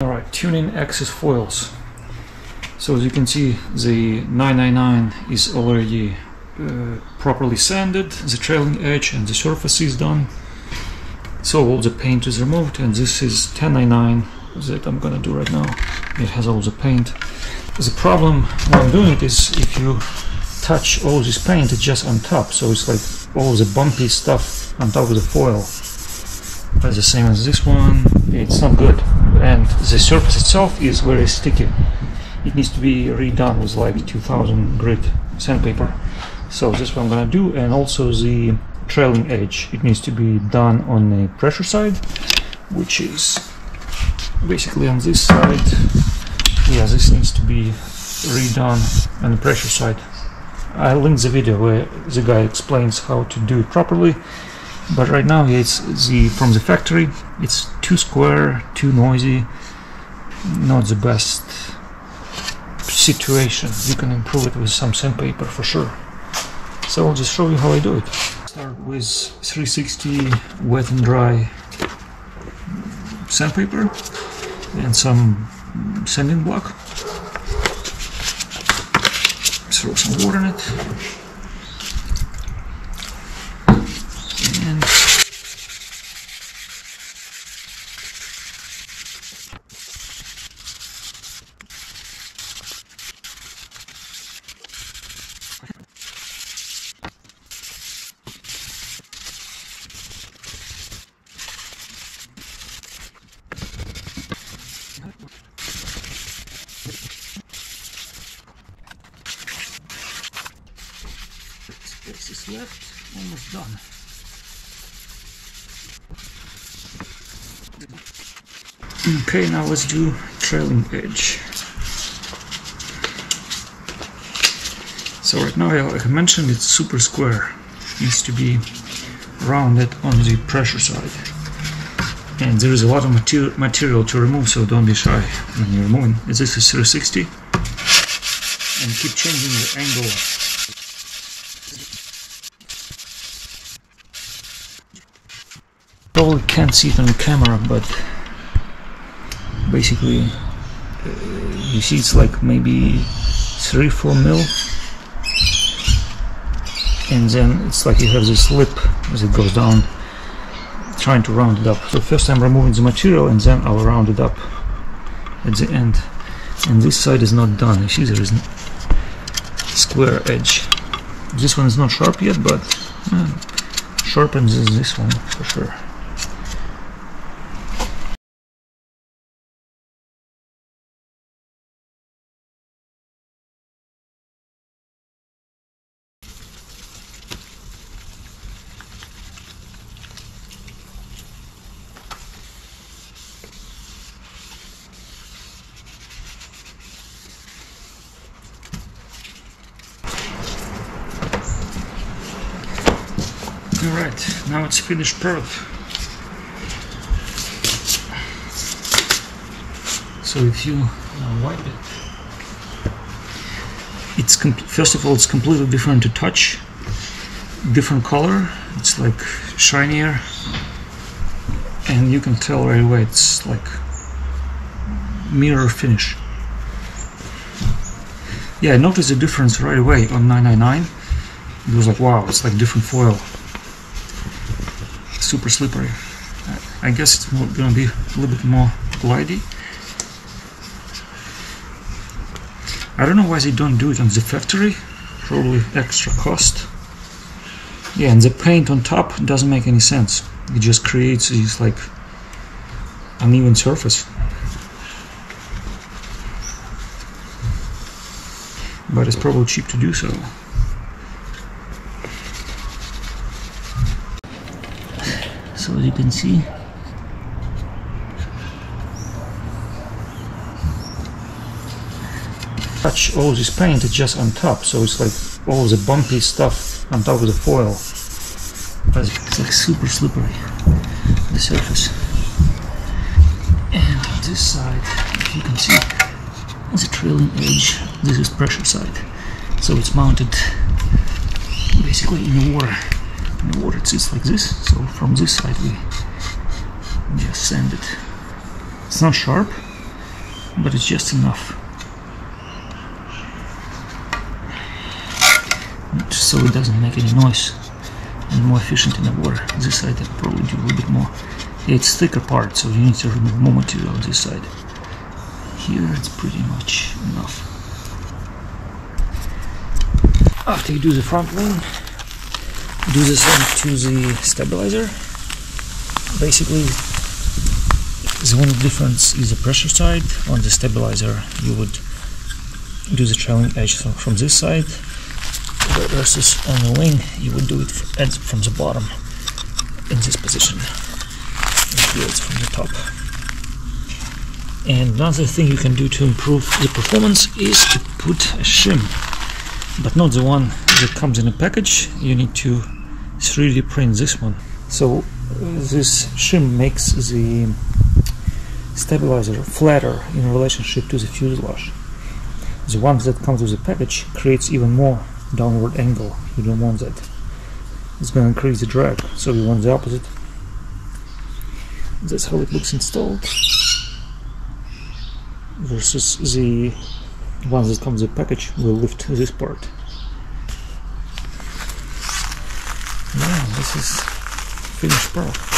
Alright, tuning axis foils. So as you can see, the 999 is already uh, properly sanded, the trailing edge and the surface is done. So all the paint is removed and this is 1099 that I'm gonna do right now. It has all the paint. The problem when I'm doing it is if you touch all this paint, it's just on top. So it's like all the bumpy stuff on top of the foil. But the same as this one, it's not good. And the surface itself is very sticky. It needs to be redone with like 2000 grit sandpaper. So this is what I'm gonna do. And also the trailing edge, it needs to be done on the pressure side, which is basically on this side. Yeah, this needs to be redone on the pressure side. I linked the video where the guy explains how to do it properly but right now it's the from the factory it's too square too noisy not the best situation. You can improve it with some sandpaper for sure. So I'll just show you how I do it. Start with 360 wet and dry sandpaper and some sanding block. Throw some water in it and almost done. Okay, now let's do trailing edge. So right now, like I mentioned, it's super square. needs to be rounded on the pressure side. And there is a lot of mater material to remove, so don't be shy when you're removing. This is 360. And keep changing the angle probably can't see it on the camera but basically uh, you see it's like maybe 3 4 mil. And then it's like you have this lip as it goes down trying to round it up. So first I'm removing the material and then I'll round it up at the end. And this side is not done. You see there is a square edge. This one is not sharp yet but uh, sharpens this one for sure Alright, now it's finished product. So if you uh, wipe it, it's first of all it's completely different to touch, different color, it's like shinier, and you can tell right away it's like mirror finish. Yeah, I noticed the difference right away on 999. It was like wow, it's like different foil super slippery. I guess it's going to be a little bit more glidey. I don't know why they don't do it on the factory. Probably extra cost. Yeah, and the paint on top doesn't make any sense. It just creates this like uneven surface. But it's probably cheap to do so. So as you can see. Touch all this paint just on top so it's like all the bumpy stuff on top of the foil. It's like super slippery the surface. And on this side if you can see it's a trailing edge this is pressure side. So it's mounted basically in the water the water sits like this. So from this side we just sand it. It's not sharp but it's just enough. So it doesn't make any noise and more efficient in the water. This side I probably do a little bit more. It's thicker part so you need to remove more material on this side. Here it's pretty much enough. After you do the front wing do the same to the stabilizer. Basically the only difference is the pressure side. On the stabilizer you would do the trailing edge from, this side. Versus on the wing you would do it from the bottom in this position. And here it's from the top. And another thing you can do to improve the performance is to put a shim but not the one that comes in a package. You need to 3D print this one. So uh, this shim makes the stabilizer flatter in relationship to the fuselage the one that comes with the package creates even more downward angle. You don't want that. It's going to increase the drag so we want the opposite. That's how it looks installed. Versus the one that comes with the package will lift this part yeah this is finished product